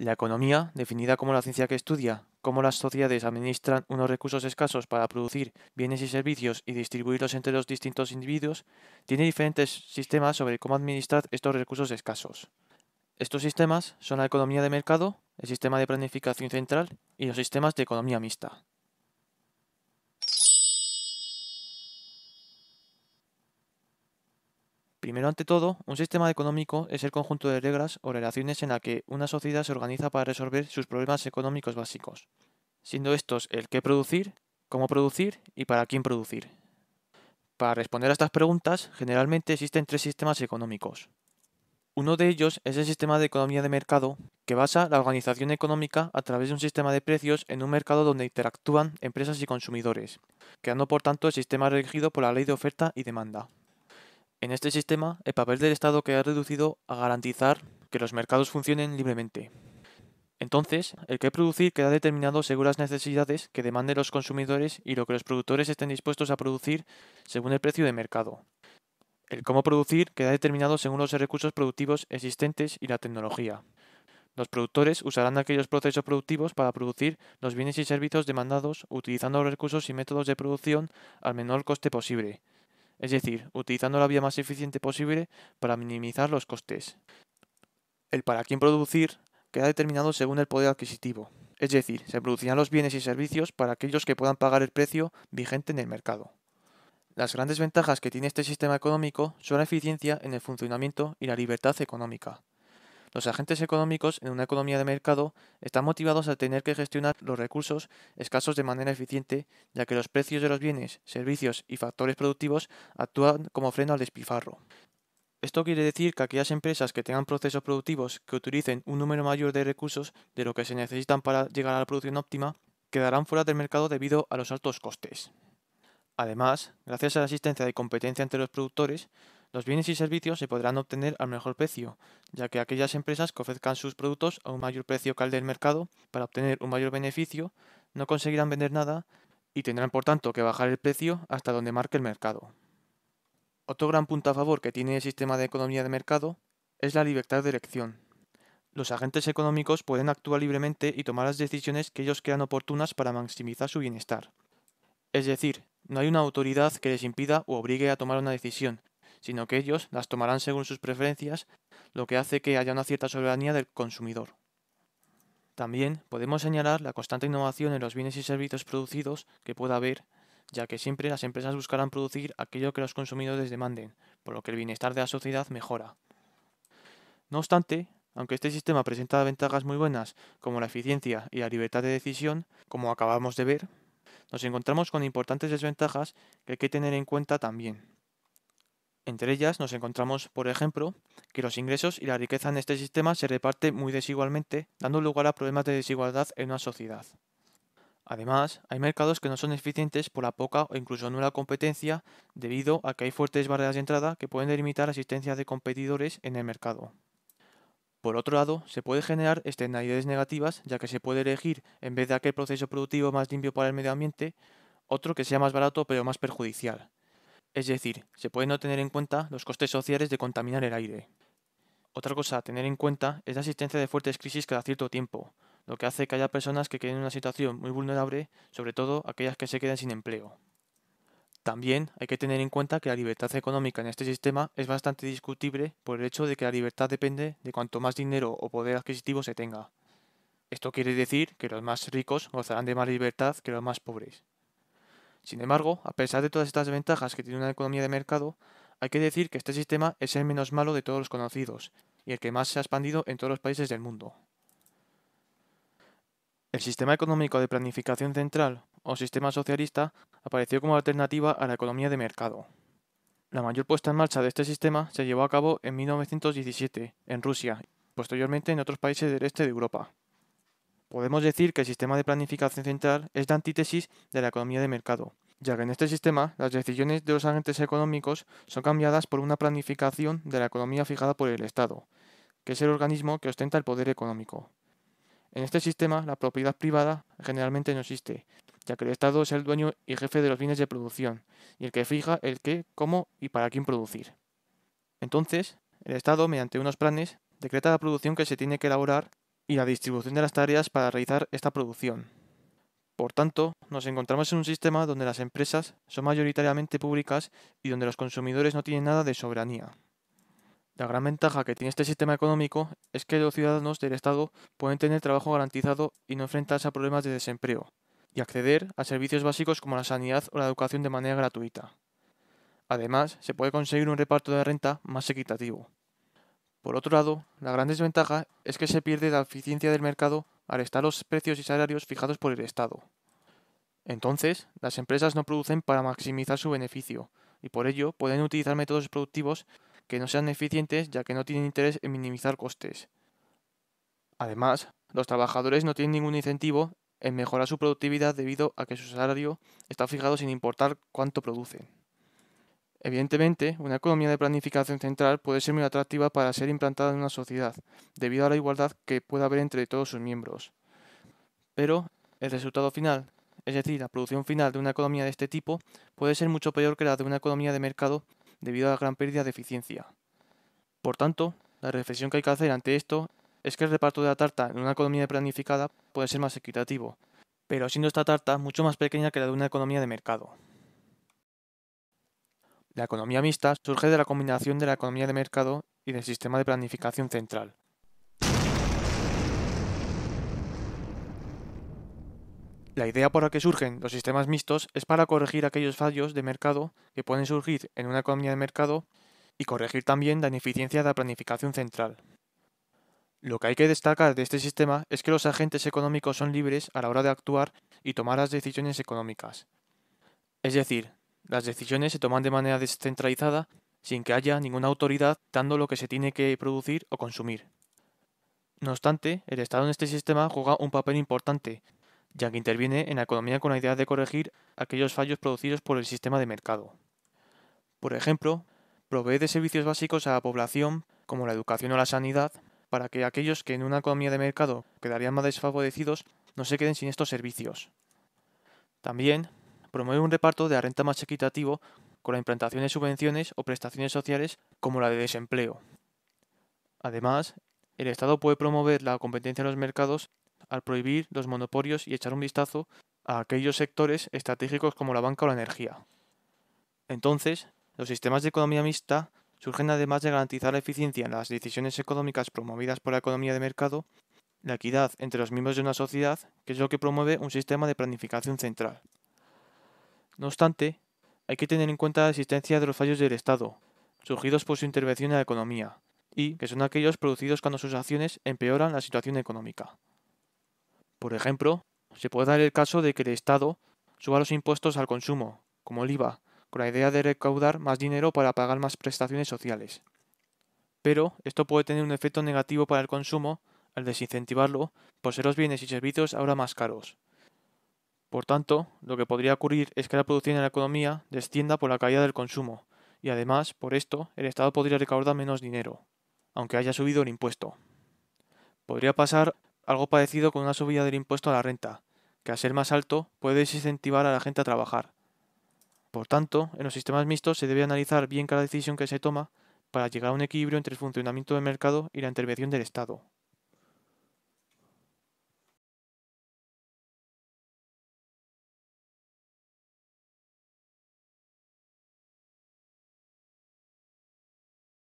La economía, definida como la ciencia que estudia cómo las sociedades administran unos recursos escasos para producir bienes y servicios y distribuirlos entre los distintos individuos, tiene diferentes sistemas sobre cómo administrar estos recursos escasos. Estos sistemas son la economía de mercado, el sistema de planificación central y los sistemas de economía mixta. Primero ante todo, un sistema económico es el conjunto de reglas o relaciones en la que una sociedad se organiza para resolver sus problemas económicos básicos, siendo estos el qué producir, cómo producir y para quién producir. Para responder a estas preguntas, generalmente existen tres sistemas económicos. Uno de ellos es el sistema de economía de mercado, que basa la organización económica a través de un sistema de precios en un mercado donde interactúan empresas y consumidores, quedando por tanto el sistema regido por la ley de oferta y demanda. En este sistema, el papel del Estado queda reducido a garantizar que los mercados funcionen libremente. Entonces, el que producir queda determinado según las necesidades que demanden los consumidores y lo que los productores estén dispuestos a producir según el precio de mercado. El cómo producir queda determinado según los recursos productivos existentes y la tecnología. Los productores usarán aquellos procesos productivos para producir los bienes y servicios demandados utilizando los recursos y métodos de producción al menor coste posible, es decir, utilizando la vía más eficiente posible para minimizar los costes. El para quién producir queda determinado según el poder adquisitivo, es decir, se producirán los bienes y servicios para aquellos que puedan pagar el precio vigente en el mercado. Las grandes ventajas que tiene este sistema económico son la eficiencia en el funcionamiento y la libertad económica. Los agentes económicos en una economía de mercado están motivados a tener que gestionar los recursos escasos de manera eficiente, ya que los precios de los bienes, servicios y factores productivos actúan como freno al despilfarro. Esto quiere decir que aquellas empresas que tengan procesos productivos que utilicen un número mayor de recursos de lo que se necesitan para llegar a la producción óptima, quedarán fuera del mercado debido a los altos costes. Además, gracias a la existencia de competencia entre los productores, los bienes y servicios se podrán obtener al mejor precio, ya que aquellas empresas que ofrezcan sus productos a un mayor precio que el del mercado para obtener un mayor beneficio no conseguirán vender nada y tendrán por tanto que bajar el precio hasta donde marque el mercado. Otro gran punto a favor que tiene el sistema de economía de mercado es la libertad de elección. Los agentes económicos pueden actuar libremente y tomar las decisiones que ellos crean oportunas para maximizar su bienestar. Es decir, no hay una autoridad que les impida o obligue a tomar una decisión, sino que ellos las tomarán según sus preferencias, lo que hace que haya una cierta soberanía del consumidor. También podemos señalar la constante innovación en los bienes y servicios producidos que pueda haber, ya que siempre las empresas buscarán producir aquello que los consumidores demanden, por lo que el bienestar de la sociedad mejora. No obstante, aunque este sistema presenta ventajas muy buenas como la eficiencia y la libertad de decisión, como acabamos de ver, nos encontramos con importantes desventajas que hay que tener en cuenta también. Entre ellas nos encontramos, por ejemplo, que los ingresos y la riqueza en este sistema se reparten muy desigualmente, dando lugar a problemas de desigualdad en una sociedad. Además, hay mercados que no son eficientes por la poca o incluso nula competencia debido a que hay fuertes barreras de entrada que pueden delimitar la existencia de competidores en el mercado. Por otro lado, se puede generar externalidades negativas ya que se puede elegir, en vez de aquel proceso productivo más limpio para el medio ambiente, otro que sea más barato pero más perjudicial, es decir, se pueden no tener en cuenta los costes sociales de contaminar el aire. Otra cosa a tener en cuenta es la existencia de fuertes crisis cada cierto tiempo, lo que hace que haya personas que queden en una situación muy vulnerable, sobre todo aquellas que se quedan sin empleo. También hay que tener en cuenta que la libertad económica en este sistema es bastante discutible por el hecho de que la libertad depende de cuanto más dinero o poder adquisitivo se tenga. Esto quiere decir que los más ricos gozarán de más libertad que los más pobres. Sin embargo, a pesar de todas estas ventajas que tiene una economía de mercado, hay que decir que este sistema es el menos malo de todos los conocidos y el que más se ha expandido en todos los países del mundo. El sistema económico de planificación central o sistema socialista apareció como alternativa a la economía de mercado. La mayor puesta en marcha de este sistema se llevó a cabo en 1917 en Rusia y posteriormente en otros países del este de Europa. Podemos decir que el sistema de planificación central es la antítesis de la economía de mercado, ya que en este sistema las decisiones de los agentes económicos son cambiadas por una planificación de la economía fijada por el Estado, que es el organismo que ostenta el poder económico. En este sistema, la propiedad privada generalmente no existe, ya que el Estado es el dueño y jefe de los bienes de producción, y el que fija el qué, cómo y para quién producir. Entonces, el Estado, mediante unos planes, decreta la producción que se tiene que elaborar y la distribución de las tareas para realizar esta producción. Por tanto, nos encontramos en un sistema donde las empresas son mayoritariamente públicas y donde los consumidores no tienen nada de soberanía. La gran ventaja que tiene este sistema económico es que los ciudadanos del Estado pueden tener trabajo garantizado y no enfrentarse a problemas de desempleo, y acceder a servicios básicos como la sanidad o la educación de manera gratuita. Además, se puede conseguir un reparto de renta más equitativo. Por otro lado, la gran desventaja es que se pierde la eficiencia del mercado al estar los precios y salarios fijados por el Estado. Entonces, las empresas no producen para maximizar su beneficio, y por ello pueden utilizar métodos productivos que no sean eficientes ya que no tienen interés en minimizar costes. Además, los trabajadores no tienen ningún incentivo en mejorar su productividad debido a que su salario está fijado sin importar cuánto producen. Evidentemente, una economía de planificación central puede ser muy atractiva para ser implantada en una sociedad, debido a la igualdad que puede haber entre todos sus miembros. Pero el resultado final, es decir, la producción final de una economía de este tipo, puede ser mucho peor que la de una economía de mercado debido a la gran pérdida de eficiencia. Por tanto, la reflexión que hay que hacer ante esto es que el reparto de la tarta en una economía planificada puede ser más equitativo, pero siendo esta tarta mucho más pequeña que la de una economía de mercado. La economía mixta surge de la combinación de la economía de mercado y del sistema de planificación central. La idea por la que surgen los sistemas mixtos es para corregir aquellos fallos de mercado que pueden surgir en una economía de mercado y corregir también la ineficiencia de la planificación central. Lo que hay que destacar de este sistema es que los agentes económicos son libres a la hora de actuar y tomar las decisiones económicas. Es decir, las decisiones se toman de manera descentralizada sin que haya ninguna autoridad dando lo que se tiene que producir o consumir. No obstante, el Estado en este sistema juega un papel importante, ya que interviene en la economía con la idea de corregir aquellos fallos producidos por el sistema de mercado. Por ejemplo, provee de servicios básicos a la población, como la educación o la sanidad, para que aquellos que en una economía de mercado quedarían más desfavorecidos no se queden sin estos servicios. También promueve un reparto de la renta más equitativo con la implantación de subvenciones o prestaciones sociales como la de desempleo. Además, el Estado puede promover la competencia en los mercados al prohibir los monopolios y echar un vistazo a aquellos sectores estratégicos como la banca o la energía. Entonces, los sistemas de economía mixta surgen además de garantizar la eficiencia en las decisiones económicas promovidas por la economía de mercado, la equidad entre los miembros de una sociedad, que es lo que promueve un sistema de planificación central. No obstante, hay que tener en cuenta la existencia de los fallos del Estado, surgidos por su intervención en la economía, y que son aquellos producidos cuando sus acciones empeoran la situación económica. Por ejemplo, se puede dar el caso de que el Estado suba los impuestos al consumo, como el IVA, con la idea de recaudar más dinero para pagar más prestaciones sociales. Pero esto puede tener un efecto negativo para el consumo al desincentivarlo por ser los bienes y servicios ahora más caros. Por tanto, lo que podría ocurrir es que la producción en la economía descienda por la caída del consumo, y además, por esto, el Estado podría recaudar menos dinero, aunque haya subido el impuesto. Podría pasar algo parecido con una subida del impuesto a la renta, que al ser más alto puede desincentivar a la gente a trabajar. Por tanto, en los sistemas mixtos se debe analizar bien cada decisión que se toma para llegar a un equilibrio entre el funcionamiento del mercado y la intervención del Estado.